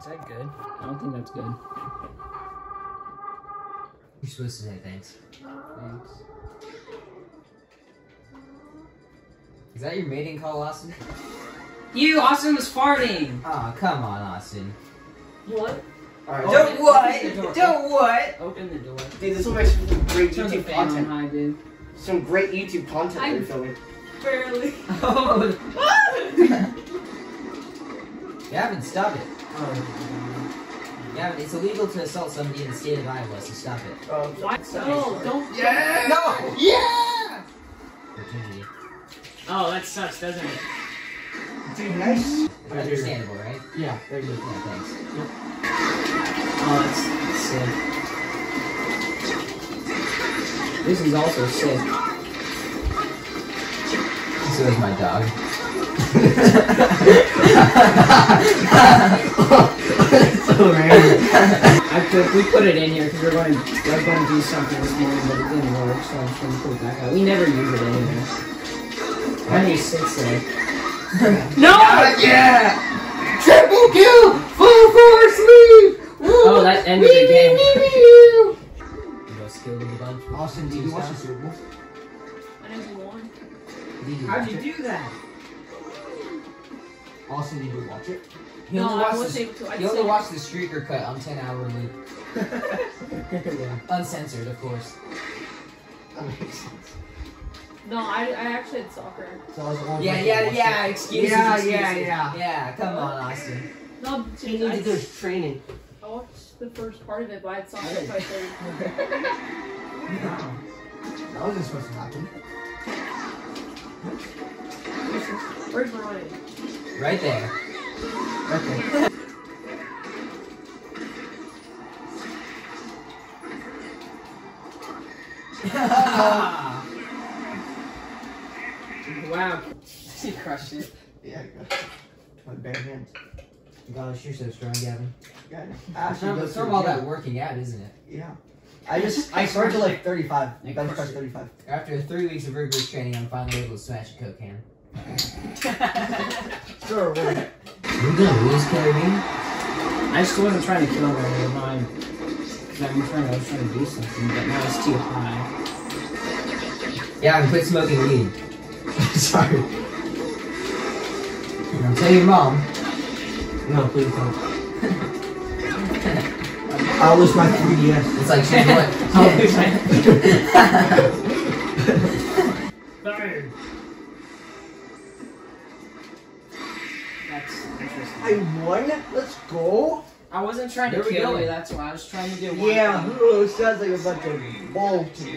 Is that good? I don't think that's good. You're supposed to say thanks. Thanks. Is that your mating call, Austin? You, Austin was farting! Oh, come on, Austin. What? Alright. Oh, Don't what? Don't what? Open the door. Dude, this will make some great Turn YouTube content. high, dude. Some great YouTube content I- we're filming. Barely. Oh. Gavin, stop it. Gavin, it's illegal to assault somebody in the state of Iowa, so stop it. Um, Why? No, don't. yeah! No! Yeah! Virginity. Oh, that sucks, doesn't it? Dude, nice. Understandable, right? Yeah, there you go. Yeah, thanks. Oh, that's, that's sick. This is also sick. So is my dog. we put it in here because we're going to we're going to do something this morning, but it didn't work, so I'm just going to put it back out. We never use it anyway. Why do you sit there? no! yeah! Triple kill! Full force leave! Oh, that ended the game. You most skilled in the bunch. Austin, did you watch the Super Bowl? I never won. How'd you do that? Austin, did you watch it? He No, only I watched wasn't the, able to. I he only watched the streaker cut on 10 hour loop. yeah. Uncensored, of course. That makes sense. No, I, I actually had soccer. So I was the Yeah, yeah, yeah, it. excuses, Yeah, excuses. yeah, yeah. Yeah, come on, Austin. No, He needs to do I, his training. I watched the first part of it, but I had soccer by third. That wasn't supposed to happen. Where's Ryan? Right there. Okay. Wow. He crushed it. Yeah, I got it. My bare hands. Gosh, you're so strong, Gavin. Yeah, It's actually, from, it's from all gym. that working out, isn't it? Yeah. I just, I started to like 35. I Bench crushed press 35. After three weeks of rigorous training, I'm finally able to smash a coke can. Sure, You're gonna lose? I just wasn't trying to kill him or mine. Cause I'm trying, I was trying to do something, but now it's too high. Yeah, and quit smoking weed. Sorry. Don't tell your mom. No, please don't. I was my 3DS. It's like she's what? I won? Let's go. I wasn't trying to There we kill you, that's why. I was trying to do one Yeah, thing. oh, sounds like a bunch of bull to.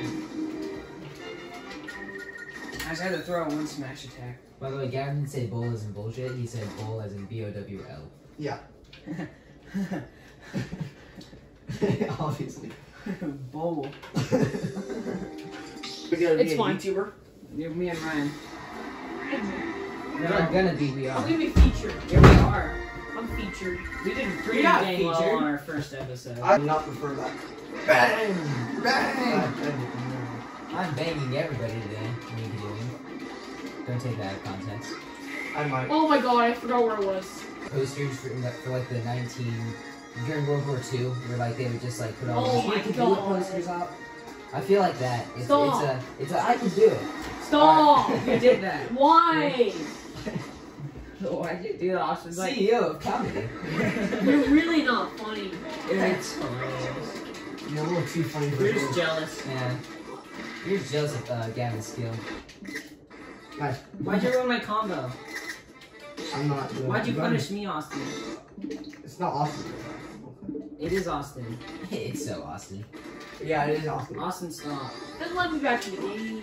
I just had to throw a one smash attack. By the way, Gavin didn't say bull as in bullshit. He said bull as in B O W L. Yeah. Obviously. Bull. It's be a fine. YouTuber. You're me and Ryan. We're not gonna be, uh, we I'm are. gonna be featured. Here we are. I'm featured. We did pretty You're not dang well on our first episode. I do not prefer that. Bang! Bang! I'm banging everybody today. What doing? Don't take that out of context. no. I might. Oh my god, I forgot where it was. Posters for, for like the 19 during World War II, where like they would just like put all Oh these my "You can do it" God. posters up. I feel like that. It's, Stop. it's a, it's a, I can do it. Stop! You did that. Why? Why'd you do that? Austin's like, CEO of comedy. You're really not funny. it's hilarious. You're a little too funny for You're just jealous. Yeah. You're jealous of uh, Gavin's skill. Guys, Why'd you ruin my combo? I'm not doing Why'd you punish me, Austin? It's not awesome. It is Austin. it's so Austin. Yeah, it is awesome. Austin, stop. Then let me back in the game.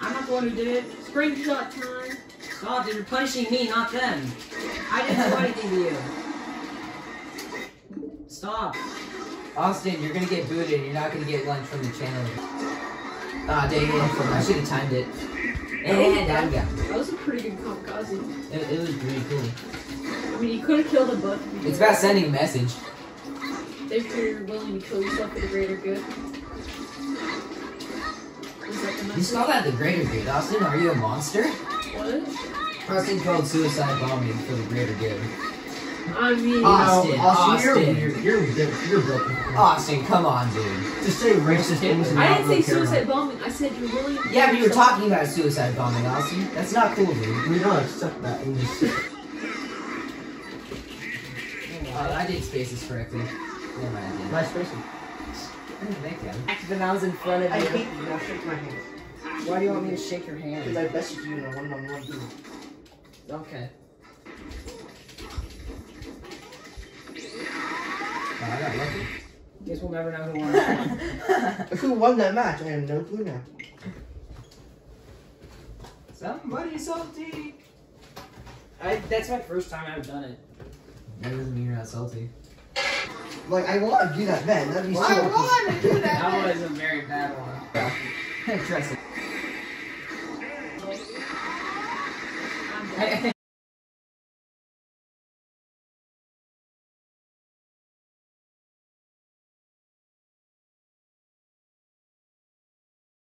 I'm not the one who did it. Screenshot time. Stop, you're punishing me, not them. I didn't do anything to you. Stop. Austin, you're gonna get booted and you're not gonna get lunch from the channel. Ah, dang it. I should have timed it. And I'm. That was a pretty good kamikaze. It, it was pretty cool. I mean, you could have killed a both. if you It's about sending a message. If you're willing to kill yourself for the greater good. Is that the You message? spell that the greater good. Austin, are you a monster? What? Austin called suicide bombing for the greater good. I mean, Austin, No, Austin, you're Austin. weird. You're different. You're broken. Austin, come on, dude. Just say racist things. and I didn't say suicide bombing. I said you're willing. to Yeah, but you were talking about suicide bombing, Austin. That's not cool, dude. We don't accept that. And just Uh, I did spaces correctly. Never mind, I didn't. nice spacing. I didn't make them. Then I was in front of I you. hate you. Now shake my hand. Why do you want me to shake your hand? Because? I messaged you in a one-on-one group. Okay. Oh, I got lucky. Guess we'll never know who won. Who won that match? I have no clue now. Somebody salty. I, that's my first time I've done it. That doesn't mean you're not salty. Like, I want to do that then. That'd be so want to do That That was a very bad one. Trust it. I'm dead.